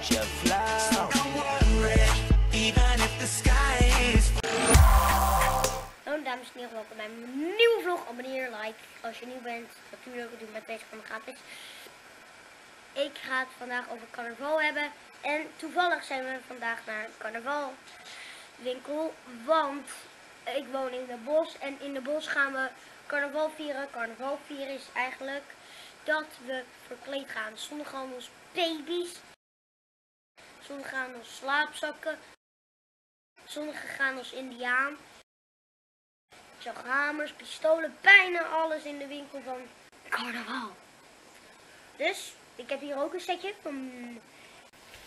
future flow. Even if the sky is Hallo dames en heren, welkom bij mijn nieuwe vlog. Abonneer, like als je nieuw bent. Natuurlijk, doe met deze van gratis. Ik ga het vandaag over carnaval hebben. En toevallig zijn we vandaag naar een carnavalwinkel. Want ik woon in de bos. En in de bos gaan we carnaval vieren. Carnaval vieren is eigenlijk dat we verkleed gaan. Gaan als baby's. Sommigen gaan als slaapzakken. Sommigen gaan als indiaan. Ik zag hamers, pistolen, bijna alles in de winkel van carnaval. Dus, ik heb hier ook een setje van...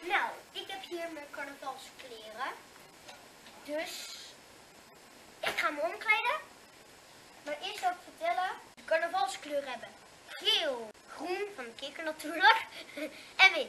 Nou, ik heb hier mijn carnavalskleren. Dus, ik ga me omkleden. Maar eerst wil ik vertellen, de carnavalskleuren hebben geel, groen, van de kikker natuurlijk, en wit.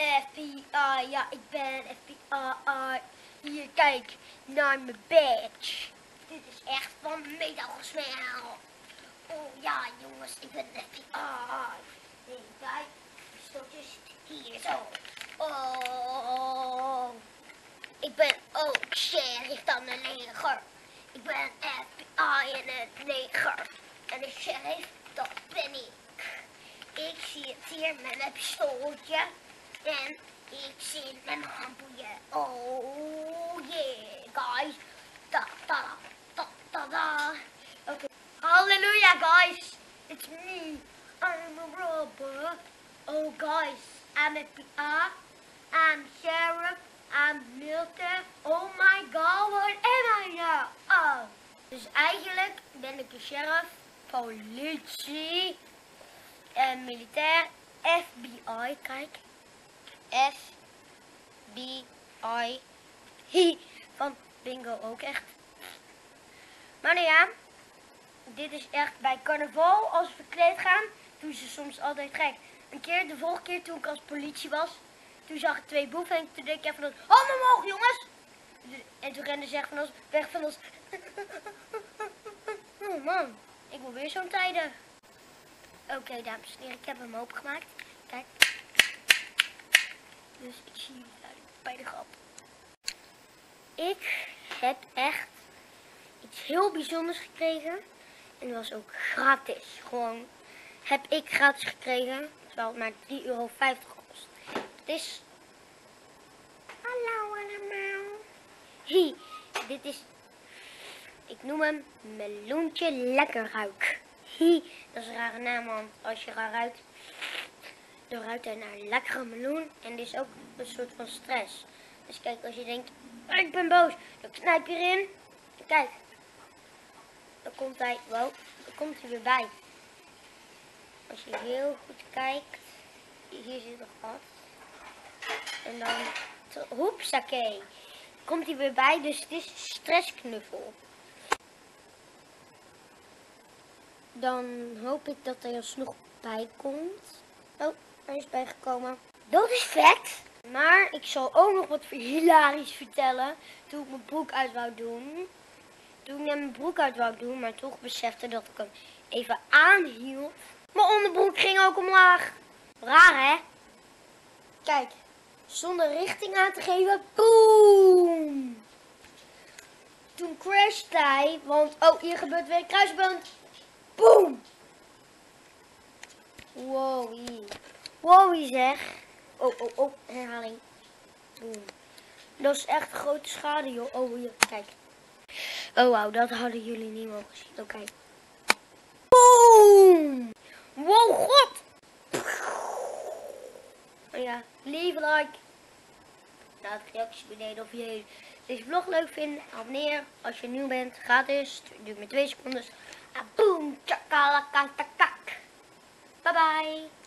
FBI, ja ik ben FBI. Hier kijk naar mijn badge. Dit is echt van metalgesmel. Oh ja jongens, ik ben FBI. Nee, kijk, pistooltjes hier zo. Oh, ik ben ook sheriff van de leger. Ik ben FBI in het leger. En de sheriff, dat ben ik. Ik zie het hier met mijn pistooltje. En ik zit met mijn handboeien. Oh yeah, guys. Da da da da da. Oké. Halleluja, guys. It's me. I'm a robber. Oh, guys. I'm FBI. I'm sheriff. I'm military. Oh my god, what am I now? Oh. Dus eigenlijk ben ik de sheriff, politie en militair FBI. Kijk. FBI. Hi. Van bingo ook echt. Maar nou ja, dit is echt bij carnaval, als we verkleed gaan, doen ze soms altijd gek. Een keer, de vorige keer toen ik als politie was, toen zag ik twee boeven en toen deed ik even van ons, handen omhoog jongens! En toen renden ze echt van ons, weg van ons. Oh man, ik wil weer zo'n tijden. Oké dames en heren, ik heb hem opengemaakt. Kijk. Dus ik zie jullie bij de grap. Ik heb echt iets heel bijzonders gekregen. En dat was ook gratis. Gewoon heb ik gratis gekregen. Terwijl het maar 3,50 euro kost. Het is... Hallo allemaal. Hi, dit is... Ik noem hem meloentje lekkerruik. Hi, dat is een rare naam, want als je raar ruikt, dan ruikt hij naar lekkere meloen. En dit is ook een soort van stress. Dus kijk, als je denkt, "Oh, ik ben boos, dan knijp je erin. Kijk, dan komt hij, wow, dan komt hij weer bij. Als je heel goed kijkt, hier zit een gat. En dan, hoepsakee, komt hij weer bij. Dus het is stressknuffel. Dan hoop ik dat hij alsnog bij komt. Oh, is bijgekomen. Dat is vet. Maar ik zal ook nog wat hilarisch vertellen. Toen ik mijn broek uit wou doen. Toen ik net mijn broek uit wou doen, maar toch besefte dat ik hem even aanhield. Mijn onderbroek ging ook omlaag. Raar hè? Kijk, zonder richting aan te geven. Boom! Toen crashte hij, want oh, hier gebeurt weer een kruisband. Boom! Wow, wow zeg. Oh, oh, oh, herhaling. Boom. Dat is echt grote schade, joh. Oh, hier, kijk. Oh, wauw, dat hadden jullie niet mogen zien. Oké. Boom! Wow, god! Oh ja, leave like. Laat reacties beneden of je deze vlog leuk vindt. Abonneer als je nieuw bent. Gratis. Duurt maar twee seconden. Ah, boom, takak. Bye bye.